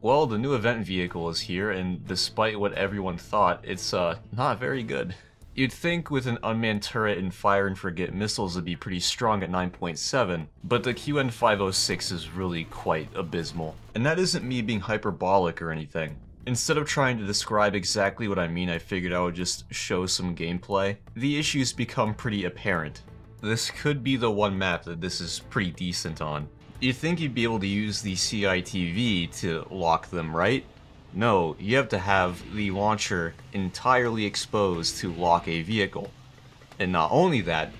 Well, the new event vehicle is here, and despite what everyone thought, it's uh not very good. You'd think with an unmanned turret and fire and forget missiles would be pretty strong at 9.7, but the QN506 is really quite abysmal. And that isn't me being hyperbolic or anything. Instead of trying to describe exactly what I mean, I figured I would just show some gameplay. The issues become pretty apparent. This could be the one map that this is pretty decent on. You'd think you'd be able to use the CITV to lock them, right? No, you have to have the launcher entirely exposed to lock a vehicle. And not only that,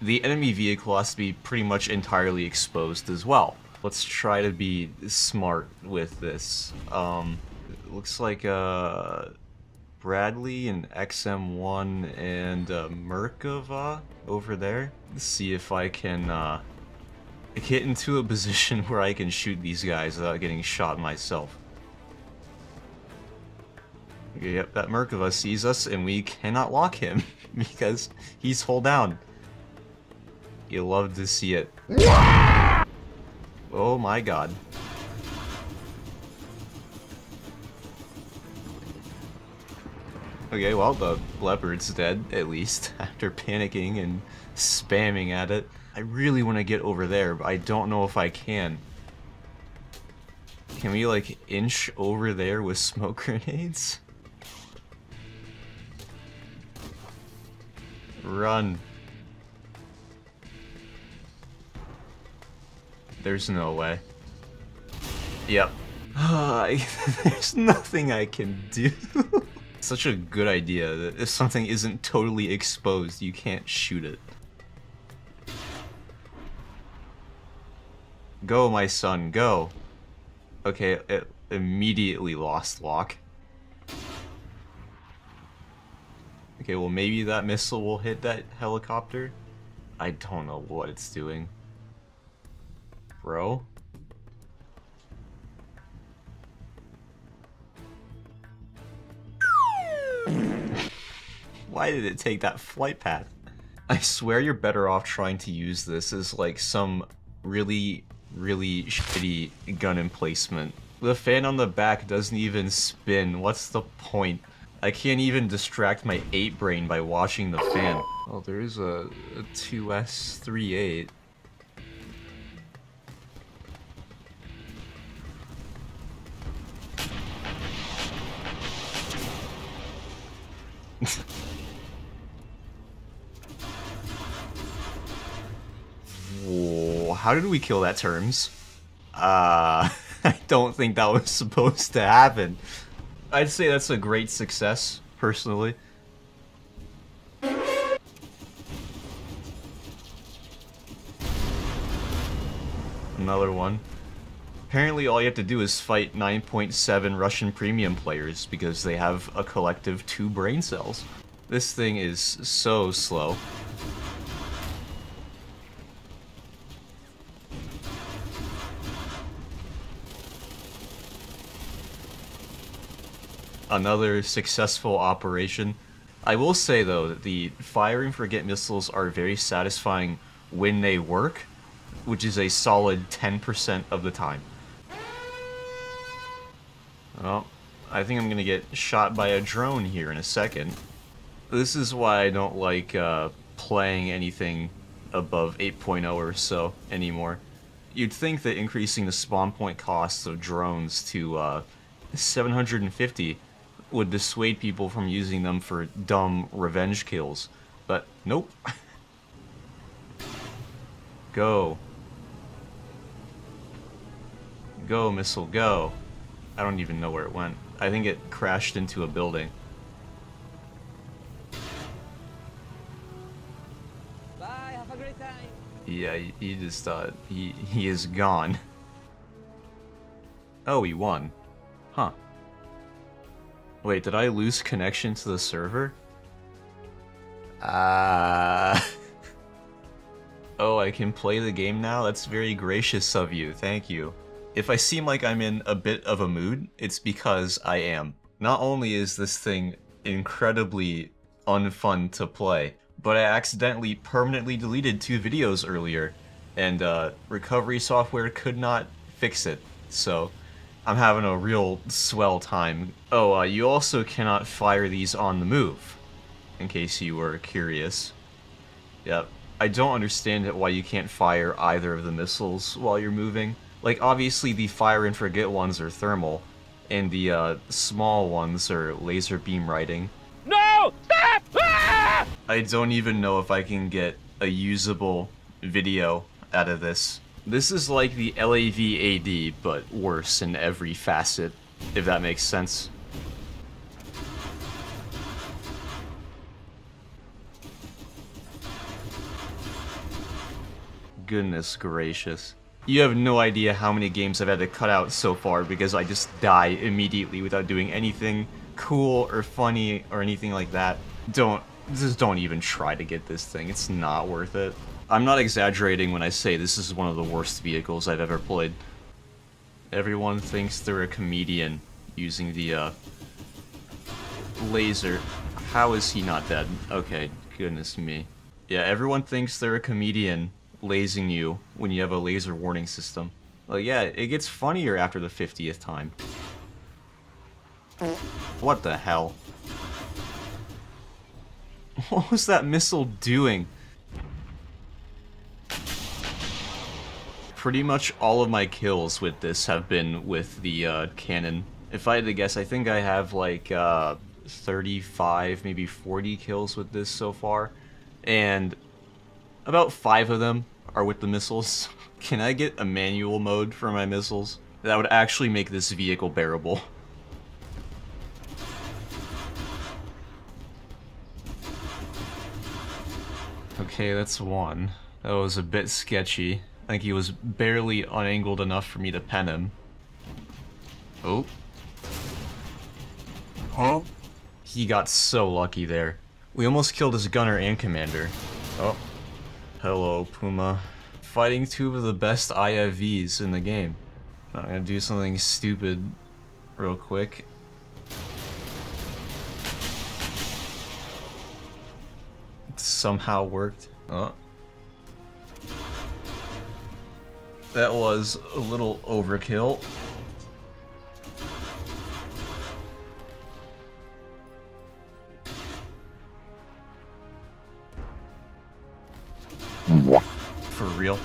the enemy vehicle has to be pretty much entirely exposed as well. Let's try to be smart with this. Um, looks like uh, Bradley and XM1 and uh, Merkava over there. Let's see if I can uh, get into a position where I can shoot these guys without getting shot myself. Yep, that Merkava sees us and we cannot lock him because he's hull down. You love to see it. Oh my god. Okay, well, the leopard's dead, at least, after panicking and spamming at it. I really want to get over there, but I don't know if I can. Can we, like, inch over there with smoke grenades? Run. There's no way. Yep. There's nothing I can do. Such a good idea that if something isn't totally exposed, you can't shoot it. Go, my son, go. Okay, it immediately lost lock. Okay, well maybe that missile will hit that helicopter? I don't know what it's doing. Bro? Why did it take that flight path? I swear you're better off trying to use this as like some really, really shitty gun emplacement. The fan on the back doesn't even spin. What's the point? I can't even distract my 8 brain by watching the fan. Oh, there is a, a 2S38. How did we kill that terms? Uh, I don't think that was supposed to happen. I'd say that's a great success, personally. Another one. Apparently all you have to do is fight 9.7 Russian premium players because they have a collective two brain cells. This thing is so slow. Another successful operation. I will say though that the fire and forget missiles are very satisfying when they work, which is a solid 10% of the time. Well, I think I'm gonna get shot by a drone here in a second. This is why I don't like uh, playing anything above 8.0 or so anymore. You'd think that increasing the spawn point costs of drones to uh, 750 would dissuade people from using them for dumb revenge kills, but nope. go. Go, missile, go. I don't even know where it went. I think it crashed into a building. Bye, have a great time. Yeah, he, he just, thought he, he is gone. Oh, he won. Huh. Wait, did I lose connection to the server? Ah. Uh... oh, I can play the game now? That's very gracious of you, thank you. If I seem like I'm in a bit of a mood, it's because I am. Not only is this thing incredibly unfun to play, but I accidentally permanently deleted two videos earlier and uh, recovery software could not fix it. So I'm having a real swell time. Oh, uh, you also cannot fire these on the move, in case you were curious. Yep. I don't understand why you can't fire either of the missiles while you're moving. Like, obviously the fire and forget ones are thermal, and the uh, small ones are laser beam riding. No! Stop! Ah! I don't even know if I can get a usable video out of this. This is like the LAV-AD, but worse in every facet, if that makes sense. Goodness gracious. You have no idea how many games I've had to cut out so far because I just die immediately without doing anything cool or funny or anything like that. Don't, just don't even try to get this thing. It's not worth it. I'm not exaggerating when I say this is one of the worst vehicles I've ever played. Everyone thinks they're a comedian using the, uh, laser. How is he not dead? Okay, goodness me. Yeah, everyone thinks they're a comedian lasing you when you have a laser warning system. Well, yeah, it gets funnier after the 50th time. What the hell? What was that missile doing? Pretty much all of my kills with this have been with the uh, cannon. If I had to guess, I think I have like uh, 35, maybe 40 kills with this so far. And about five of them are with the missiles. Can I get a manual mode for my missiles? That would actually make this vehicle bearable. Okay, that's one. That was a bit sketchy. I think he was barely unangled enough for me to pen him. Oh. Huh? He got so lucky there. We almost killed his gunner and commander. Oh. Hello, Puma. Fighting two of the best IFVs in the game. I'm gonna do something stupid real quick. It somehow worked. Oh. That was a little overkill. For real.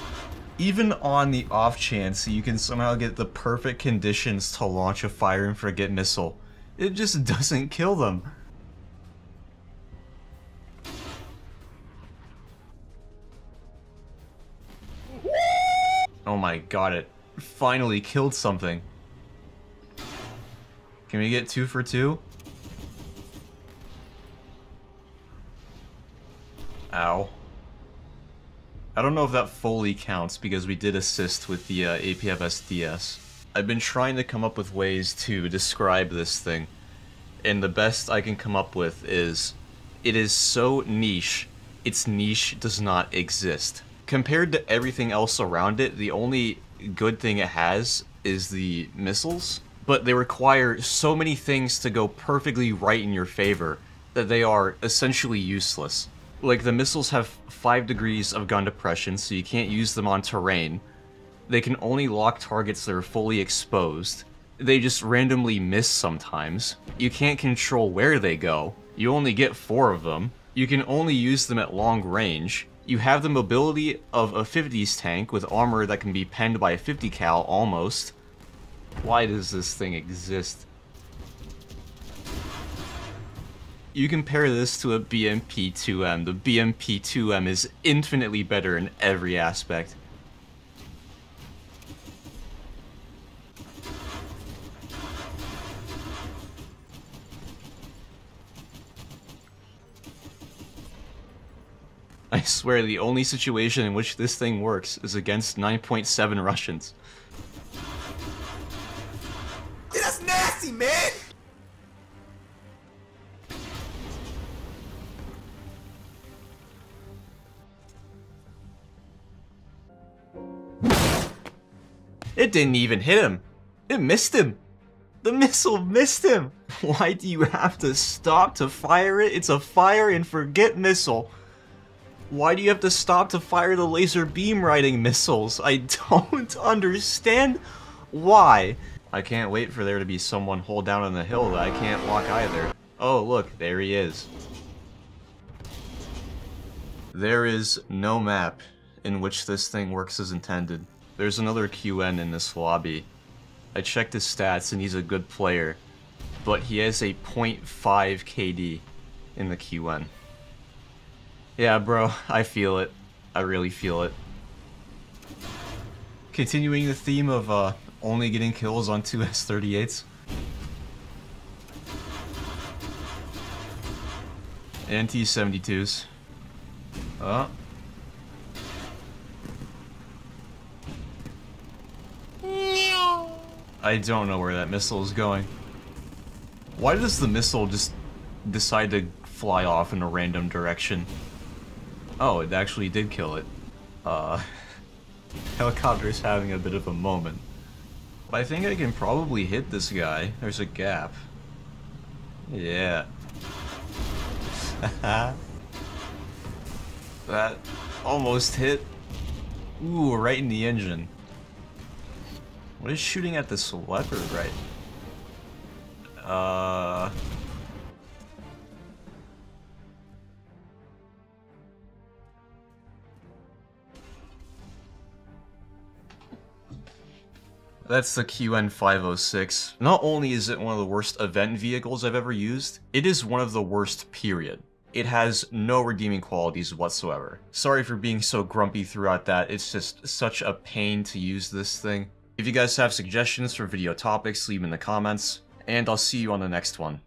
Even on the off chance you can somehow get the perfect conditions to launch a fire and forget missile, it just doesn't kill them. Oh my god, it finally killed something. Can we get two for two? Ow. I don't know if that fully counts because we did assist with the uh, APFSDS. I've been trying to come up with ways to describe this thing, and the best I can come up with is it is so niche, its niche does not exist. Compared to everything else around it, the only good thing it has is the missiles, but they require so many things to go perfectly right in your favor that they are essentially useless. Like, the missiles have 5 degrees of gun depression, so you can't use them on terrain. They can only lock targets that are fully exposed. They just randomly miss sometimes. You can't control where they go. You only get 4 of them. You can only use them at long range. You have the mobility of a 50s tank with armor that can be penned by a 50 cal almost. Why does this thing exist? You compare this to a BMP-2M. The BMP-2M is infinitely better in every aspect. Swear the only situation in which this thing works is against 9.7 Russians. Dude, that's nasty, man! It didn't even hit him. It missed him. The missile missed him. Why do you have to stop to fire it? It's a fire and forget missile. Why do you have to stop to fire the laser beam riding missiles? I don't understand why. I can't wait for there to be someone hull down on the hill that I can't walk either. Oh, look, there he is. There is no map in which this thing works as intended. There's another QN in this lobby. I checked his stats and he's a good player, but he has a 0.5 KD in the QN. Yeah, bro, I feel it. I really feel it. Continuing the theme of uh, only getting kills on 2S38s. And T-72s. Oh. I don't know where that missile is going. Why does the missile just decide to fly off in a random direction? Oh, it actually did kill it. Uh, helicopter's having a bit of a moment. But I think I can probably hit this guy. There's a gap. Yeah. that almost hit. Ooh, right in the engine. What is shooting at this leopard right? Uh... That's the QN506. Not only is it one of the worst event vehicles I've ever used, it is one of the worst, period. It has no redeeming qualities whatsoever. Sorry for being so grumpy throughout that, it's just such a pain to use this thing. If you guys have suggestions for video topics, leave them in the comments, and I'll see you on the next one.